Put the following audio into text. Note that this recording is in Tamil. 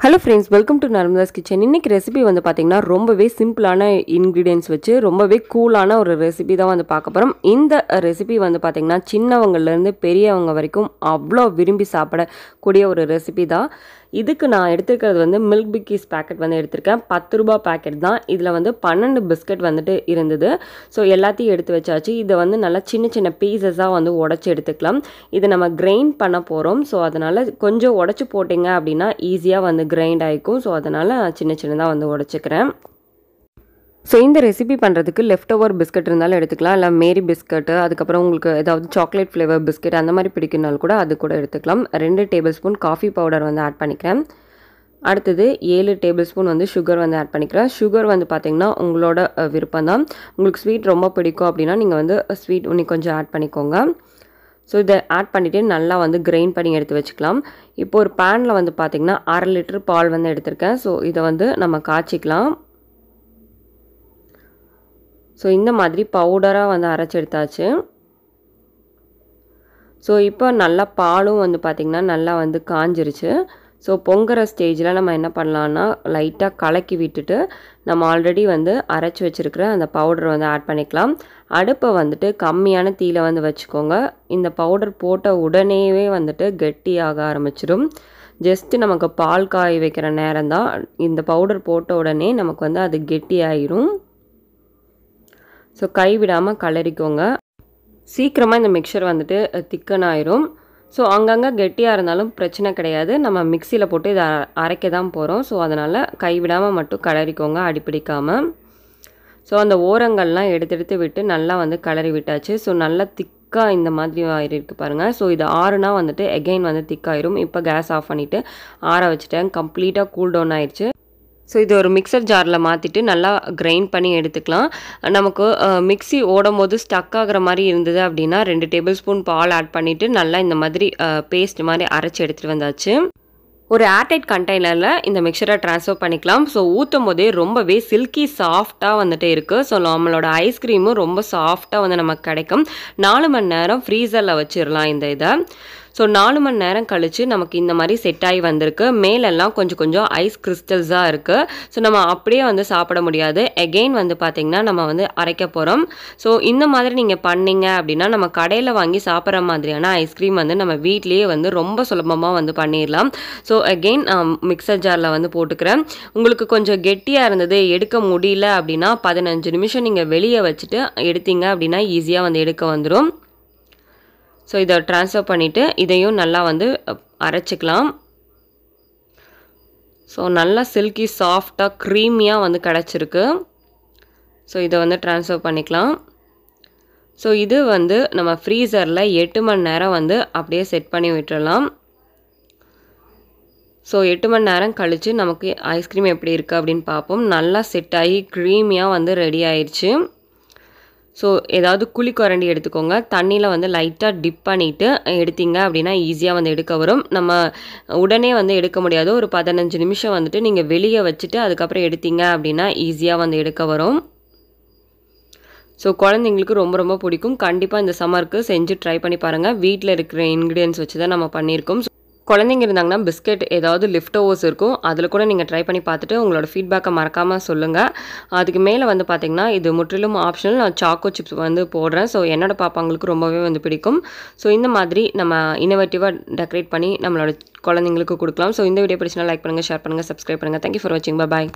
Hello friends welcome to Narmada's kitchen இன்னைக்கு ரெசிபி வந்து பார்த்திங்கன்னா ரொம்பவே சிம்பிளான இன்க்ரீடியன்ஸ் வச்சு ரொம்பவே கூலான ஒரு ரெசிபி தான் வந்து பார்க்க போகிறோம் இந்த ரெசிபி வந்து பார்த்திங்கன்னா சின்னவங்கள்லேருந்து பெரியவங்க வரைக்கும் அவ்வளோ விரும்பி சாப்பிடக்கூடிய ஒரு ரெசிபி தான். இதுக்கு நான் எடுத்துருக்கிறது வந்து மில்க் பிக்கீஸ் பேக்கெட் வந்து எடுத்திருக்கேன். பத்து ரூபா பேக்கெட் தான். இதில் வந்து பன்னெண்டு பிஸ்கட் வந்துட்டு இருந்தது. ஸோ எல்லாத்தையும் எடுத்து வச்சாச்சு. இதை வந்து நல்லா சின்ன சின்ன பீசஸாக வந்து உடச்சி எடுத்துக்கலாம். இதை நம்ம கிரைண்ட் பண்ண போகிறோம் ஸோ அதனால் கொஞ்சம் உடச்சி போட்டிங்க அப்படின்னா ஈஸியாக வந்து கிரைண்ட் ஆகிக்கும் ஸோ அதனால் சின்ன சின்னதாக வந்து உடச்சிக்கிறேன். ஸோ இந்த ரெசிபி பண்ணுறதுக்கு லெஃப்ட் ஓவர் பிஸ்கட் இருந்தாலும் எடுத்துக்கலாம். இல்லை மேரி பிஸ்கட்டு அதுக்கப்புறம் உங்களுக்கு ஏதாவது சாக்லேட் ஃப்ளேவர் பிஸ்கட் அந்த மாதிரி பிடிக்குனாலும் கூட அது கூட எடுத்துக்கலாம். ரெண்டு டேபிள் ஸ்பூன் காஃபி பவுடர் வந்து ஆட் பண்ணிக்கிறேன். அடுத்தது ஏழு டேபிள் ஸ்பூன் வந்து சுகர் வந்து ஆட் பண்ணிக்கிறேன். சுகர் வந்து பார்த்திங்கன்னா உங்களோட விருப்பம் தான் உங்களுக்கு ஸ்வீட் ரொம்ப பிடிக்கும் அப்படின்னா நீங்கள் வந்து ஸ்வீட் இன்னும் கொஞ்சம் ஆட் பண்ணிக்கோங்க. ஸோ இதை ஆட் பண்ணிவிட்டு நல்லா வந்து கிரைண்ட் பண்ணி எடுத்து வச்சுக்கலாம். இப்போ ஒரு பேனில் வந்து பார்த்திங்கன்னா அரை லிட்டர் பால் வந்து எடுத்திருக்கேன். ஸோ இதை வந்து நம்ம காய்ச்சிக்கலாம். ஸோ இந்த மாதிரி பவுடராக வந்து அரைச்சி எடுத்தாச்சு. ஸோ இப்போ நல்லா பாலும் வந்து பார்த்திங்கன்னா நல்லா வந்து காஞ்சிருச்சு. ஸோ பொங்குற ஸ்டேஜில் நம்ம என்ன பண்ணலான்னா லைட்டாக கலக்கி விட்டுட்டு நம்ம ஆல்ரெடி வந்து அரைச்சி வச்சுருக்கிற அந்த பவுடர் வந்து ஆட் பண்ணிக்கலாம். அடுப்பை வந்துட்டு கம்மியான தீயில் வந்து வச்சுக்கோங்க. இந்த பவுடர் போட்ட உடனேவே வந்துட்டு கெட்டியாக ஆரம்பிச்சிடும் ஜஸ்ட்டு நமக்கு பால் காய வைக்கிற நேரம் தான் இந்த பவுடர் போட்ட உடனே நமக்கு வந்து அது கெட்டி ஆயிரும் ஸோ கைவிடாமல் கலரிக்கோங்க. சீக்கிரமாக இந்த மிக்சர் வந்துட்டு திக்கன் ஆயிரும் ஸோ அங்கங்கே கெட்டியாக இருந்தாலும் பிரச்சனை கிடையாது. நம்ம மிக்சியில் போட்டு இதை அரைக்க தான் போகிறோம் ஸோ அதனால் கைவிடாமல் மட்டும் கலரிக்கோங்க அடிப்பிடிக்காமல் ஸோ அந்த ஓரங்கள்லாம் எடுத்து எடுத்து விட்டு நல்லா வந்து கலரி விட்டாச்சு. ஸோ நல்லா திக்காக இந்த மாதிரி ஆயிருக்கு பாருங்கள் ஸோ இது ஆறுனா வந்துட்டு எகெயின் வந்து திக்காயிரும். இப்போ கேஸ் ஆஃப் பண்ணிவிட்டு ஆற வச்சுட்டேன். கம்ப்ளீட்டாக கூல் டவுன் ஆயிடுச்சு. ஸோ இது ஒரு மிக்சர் ஜாரில் மாற்றிட்டு நல்லா கிரைண்ட் பண்ணி எடுத்துக்கலாம். நமக்கு மிக்சி ஓடும் போது ஸ்டக் ஆகிற மாதிரி இருந்தது அப்படின்னா ரெண்டு டேபிள் ஸ்பூன் பால் ஆட் பண்ணிவிட்டு நல்லா இந்த மாதிரி பேஸ்ட் மாதிரி அரைச்சி எடுத்துகிட்டு வந்தாச்சு. ஒரு ஏர்டைட் கண்டெய்னரில் இந்த மிக்சரை ட்ரான்ஸ்ஃபர் பண்ணிக்கலாம். ஸோ ஊற்றும் போதே ரொம்பவே சில்கி சாஃப்டாக வந்துட்டு இருக்குது ஸோ நம்மளோட ஐஸ்கிரீமும் ரொம்ப சாஃப்டாக வந்து நமக்கு கிடைக்கும். நாலு மணி நேரம் ஃப்ரீசரில் வச்சிடலாம் இந்த இதை. ஸோ நாலு மணி நேரம் கழித்து நமக்கு இந்த மாதிரி செட் ஆகி வந்திருக்கு. மேலெல்லாம் கொஞ்சம் கொஞ்சம் ஐஸ் கிறிஸ்டல்ஸாக இருக்குது ஸோ நம்ம அப்படியே வந்து சாப்பிட முடியாது. எகெயின் வந்து பார்த்திங்கன்னா நம்ம வந்து அரைக்க போகிறோம் ஸோ இந்த மாதிரி நீங்கள் பண்ணீங்க அப்படின்னா நம்ம கடையில் வாங்கி சாப்பிட்ற மாதிரியான ஐஸ்கிரீம் வந்து நம்ம வீட்லேயே வந்து ரொம்ப சுலபமாக வந்து பண்ணிடலாம். ஸோ அகெயின் மிக்சர் ஜாரில் வந்து போட்டுக்கிறேன். உங்களுக்கு கொஞ்சம் கெட்டியாக இருந்தது எடுக்க முடியல அப்படின்னா பதினஞ்சு நிமிஷம் நீங்கள் வெளியே வச்சுட்டு எடுத்தீங்க அப்படின்னா ஈஸியாக வந்து எடுக்க வந்துடும் ஸோ இதை ட்ரான்ஸ்ஃபர் பண்ணிவிட்டு இதையும் நல்லா வந்து அரைச்சிக்கலாம். ஸோ நல்லா சில்கி சாஃப்டாக க்ரீமியாக வந்து கிடச்சிருக்கு. ஸோ இதை வந்து ட்ரான்ஸ்ஃபர் பண்ணிக்கலாம். ஸோ இது வந்து நம்ம ஃப்ரீசரில் எட்டு மணி நேரம் வந்து அப்படியே செட் பண்ணி விட்டுடலாம் ஸோ எட்டு மணி நேரம் கழித்து நமக்கு ஐஸ்கிரீம் எப்படி இருக்குது அப்படின்னு பார்ப்போம். நல்லா செட் ஆகி க்ரீமியாக வந்து ரெடி ஆயிடுச்சு ஸோ ஏதாவது குழி குரண்டி எடுத்துக்கோங்க. தண்ணியில் வந்து லைட்டாக டிப் பண்ணிவிட்டு எடுத்தீங்க அப்படின்னா ஈஸியாக வந்து எடுக்க வரும். நம்ம உடனே வந்து எடுக்க முடியாது. ஒரு பதினஞ்சு நிமிஷம் வந்துட்டு நீங்கள் வெளியே வச்சுட்டு அதுக்கப்புறம் எடுத்தீங்க அப்படின்னா ஈஸியாக வந்து எடுக்க வரும். ஸோ குழந்தைங்களுக்கு ரொம்ப ரொம்ப பிடிக்கும். கண்டிப்பாக இந்த சம்மருக்கு செஞ்சு ட்ரை பண்ணி பாருங்கள் வீட்டில் இருக்கிற இன்க்ரீடியன்ஸ் வச்சு தான் நம்ம பண்ணியிருக்கோம். குழந்தைங்க இருந்தாங்கன்னா பிஸ்கெட் ஏதாவது லிஃப்ட் ஓவர்ஸ் இருக்கும். அதில் கூட நீங்கள் ட்ரை பண்ணி பார்த்துட்டு உங்களோட ஃபீட்பேக்கை மறக்காமல் சொல்லுங்கள் அதுக்கு மேலே வந்து பார்த்திங்கன்னா இது முற்றிலும் ஆப்ஷனல் நான் சாக்கோ சிப்ஸ் வந்து போடுறேன். ஸோ என்னோட பாப்பாங்களுக்கு ரொம்பவே வந்து பிடிக்கும். ஸோ இந்த மாதிரி நம்ம இன்னோவேட்டிவாக டெக்கரேட் பண்ணி நம்மளோட குழந்தைங்களுக்கு கொடுக்கலாம். ஸோ இந்த வீடியோ பிடிச்சினா லைக் பண்ணுங்கள் ஷேர் பண்ணுங்கள் சப்ஸ்கிரைப் பண்ணுங்கள் தேங்க்யூ ஃபார் வாட்சிங் பாய்